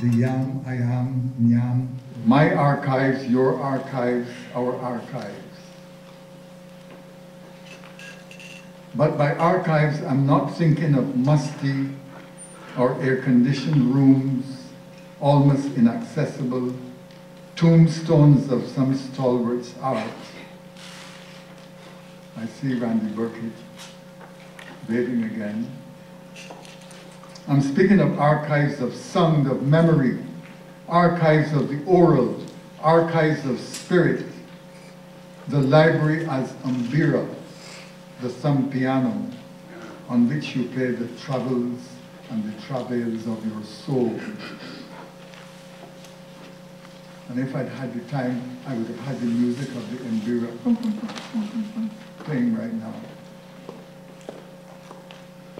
the Yam, I am, Nyam, my archives, your archives, our archives. But by archives, I'm not thinking of musty or air-conditioned rooms, almost inaccessible, tombstones of some stalwart's art. I see Randy Burkett waving again. I'm speaking of archives of sound, of memory, archives of the oral, archives of spirit, the library as umbira, the thumb piano on which you play the troubles and the travails of your soul. And if I'd had the time, I would have had the music of the umbira playing right now.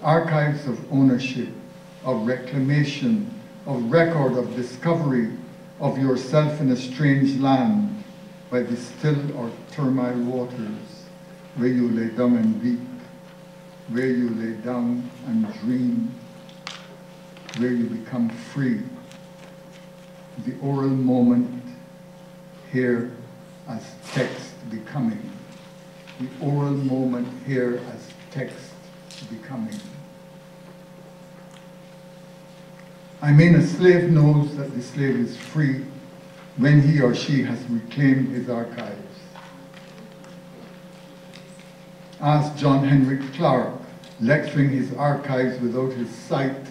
Archives of ownership, of reclamation, of record of discovery of yourself in a strange land by the still or turmoil waters where you lay down and weep, where you lay down and dream, where you become free. The oral moment here as text becoming. The oral moment here as text becoming. I mean, a slave knows that the slave is free when he or she has reclaimed his archives. Ask John Henrik Clarke, lecturing his archives without his sight.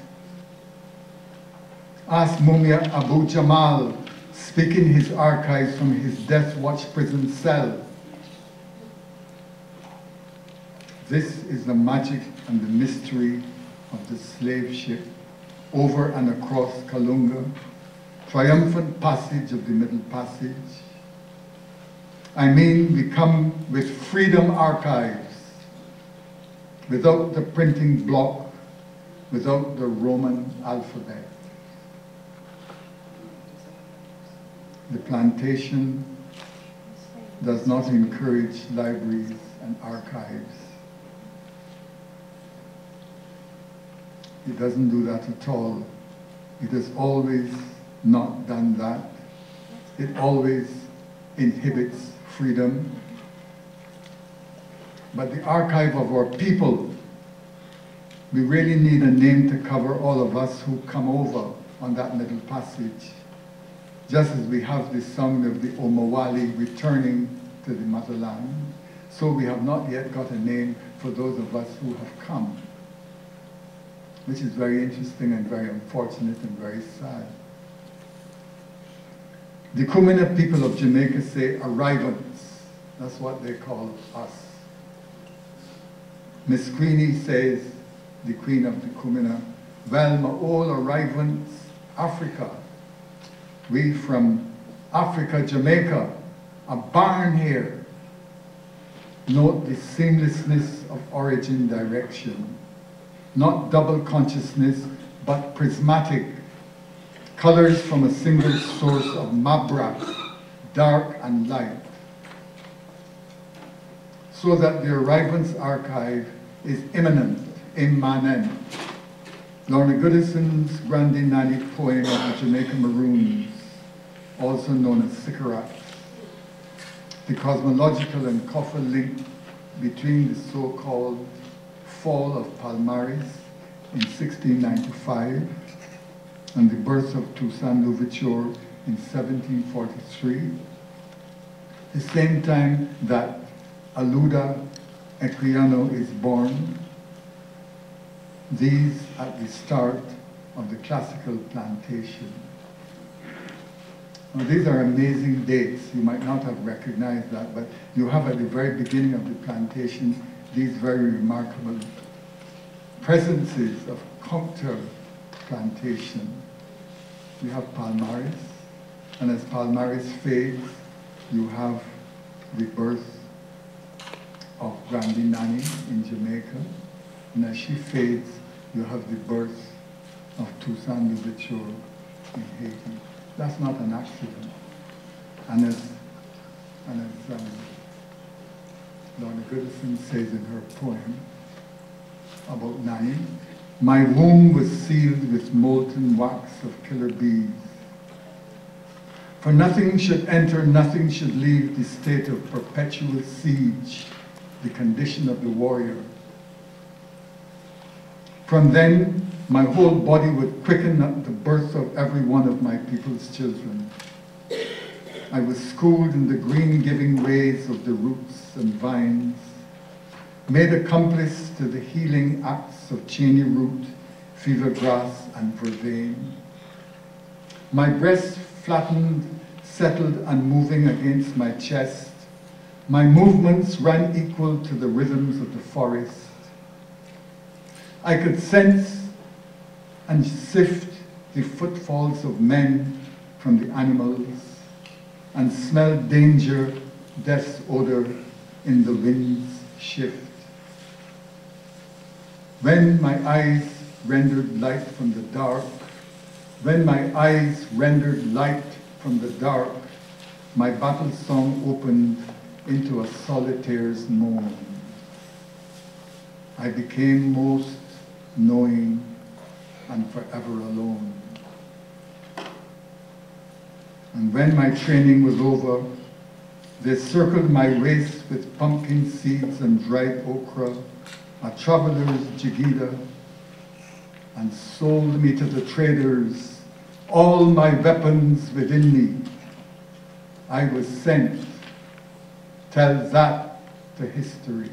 Ask Mumia Abu Jamal, speaking his archives from his death watch prison cell. This is the magic and the mystery of the slave ship over and across Kalunga, triumphant passage of the Middle Passage. I mean, we come with freedom archives, without the printing block, without the Roman alphabet. The plantation does not encourage libraries and archives. It doesn't do that at all. It has always not done that. It always inhibits freedom. But the archive of our people, we really need a name to cover all of us who come over on that middle passage. Just as we have the song of the Omowale returning to the motherland, so we have not yet got a name for those of us who have come which is very interesting and very unfortunate and very sad. The Kumina people of Jamaica say arrivants. That's what they call us. Miss Queenie says, the queen of the Kumina, well, my all arrivants, Africa. We from Africa, Jamaica, a barn here. Note the seamlessness of origin direction not double consciousness, but prismatic, colors from a single source of mabra, dark and light. So that the Arrivants archive is immanent, immanent. Lorna Goodison's Grandy Nanny poem of the Jamaica Maroons, also known as Sycorax, the cosmological and coffer link between the so-called fall of Palmares in 1695 and the birth of Toussaint Louverture in 1743, the same time that Olaudah Equiano is born, these at the start of the classical plantation. Now, these are amazing dates. You might not have recognized that, but you have at the very beginning of the plantation these very remarkable presences of Compter plantation. You have Palmares, and as Palmares fades, you have the birth of Grandy Nanny in Jamaica, and as she fades, you have the birth of Toussaint Louverture in Haiti. That's not an accident. And as, and as um, Lorna Goodison says in her poem about Nanny, My womb was sealed with molten wax of killer bees. For nothing should enter, nothing should leave the state of perpetual siege, the condition of the warrior. From then, my whole body would quicken at the birth of every one of my people's children. I was schooled in the green-giving ways of the roots and vines, made accomplice to the healing acts of cheney root, fever grass, and vervain. My breast flattened, settled, and moving against my chest. My movements ran equal to the rhythms of the forest. I could sense and sift the footfalls of men from the animals and smell danger, death's odor in the wind's shift. When my eyes rendered light from the dark, when my eyes rendered light from the dark, my battle song opened into a solitaire's moan. I became most knowing and forever alone. And when my training was over, they circled my waist with pumpkin seeds and dried okra, a traveler's jigida, and sold me to the traders, all my weapons within me. I was sent. Tell that to history.